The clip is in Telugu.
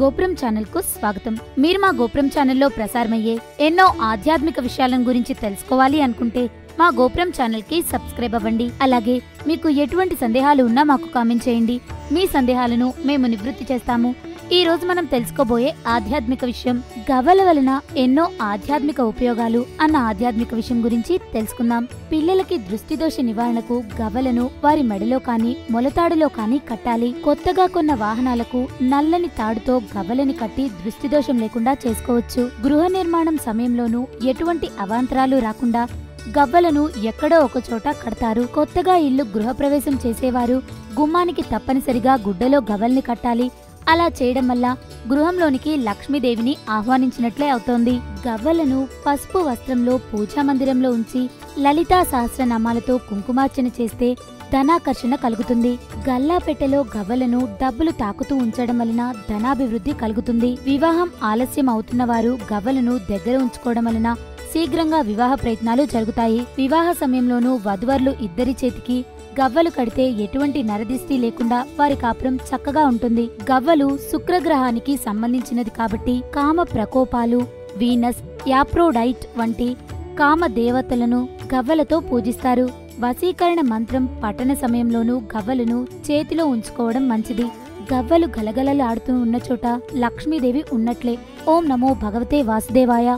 గోపురం ఛానల్కు స్వాగతం. మీరు మా గోపురం ఛానల్లో ప్రసారమయ్యే ఎన్నో ఆధ్యాత్మిక విషయాలను గురించి తెలుసుకోవాలి అనుకుంటే మా గోపురం ఛానల్కి సబ్స్క్రైబ్ అవ్వండి. అలాగే మీకు ఎటువంటి సందేహాలు ఉన్నా మాకు కామెంట్ చేయండి. మీ సందేహాలను మేము నివృత్తి చేస్తాము. ఈ రోజు మనం తెలుసుకోబోయే ఆధ్యాత్మిక విషయం. గవ్వల వలన ఎన్నో ఆధ్యాత్మిక ఉపయోగాలు అన్న ఆధ్యాత్మిక విషయం గురించి తెలుసుకుందాం. పిల్లలకి దృష్టి దోష నివారణకు గవ్వలను వారి మెడలో కానీ మొలతాడులో కానీ కట్టాలి. కొత్తగా కొన్న వాహనాలకు నల్లని తాడుతో గవ్వలని కట్టి దృష్టి దోషం లేకుండా చేసుకోవచ్చు. గృహ నిర్మాణం సమయంలోనూ ఎటువంటి అవాంతరాలు రాకుండా గవ్వలను ఎక్కడో ఒక చోట కడతారు. కొత్తగా ఇల్లు గృహప్రవేశం చేసేవారు. గుమ్మానికి తప్పనిసరిగా గుడ్డలో గవ్వల్ని కట్టాలి. అలా చేయడం వల్ల గృహంలోనికి లక్ష్మీదేవిని ఆహ్వానించినట్లే అవుతోంది. గవ్వలను పసుపు వస్త్రంలో పూజా మందిరంలో ఉంచి లలితా సహస్రనామాలతో కుంకుమార్చన చేస్తే ధనాకర్షణ కలుగుతుంది. గల్లాపెట్టెలో గవ్వలను డబ్బులు తాకుతూ ఉంచడం వలన ధనాభివృద్ధి కలుగుతుంది. వివాహం ఆలస్యం అవుతున్న వారు గవ్వలను దగ్గర ఉంచుకోవడం వలన శీఘ్రంగా వివాహ ప్రయత్నాలు జరుగుతాయి. వివాహ సమయంలోనూ వధువర్లు ఇద్దరి చేతికి గవ్వలు కడితే ఎటువంటి నరదిష్టి లేకుండా వారి కాపురం చక్కగా ఉంటుంది. గవ్వలు శుక్రగ్రహానికి సంబంధించినది కాబట్టి కామ ప్రకోపాలు వీనస్ యాప్రోడైట్ వంటి కామ దేవతలను గవ్వలతో పూజిస్తారు. వశీకరణ మంత్రం పఠన సమయంలోనూ గవ్వలను చేతిలో ఉంచుకోవడం మంచిది. గవ్వలు గలగలలాడుతూ ఉన్న చోట లక్ష్మీదేవి ఉన్నట్లే. ఓం నమో భగవతే వాసుదేవాయ.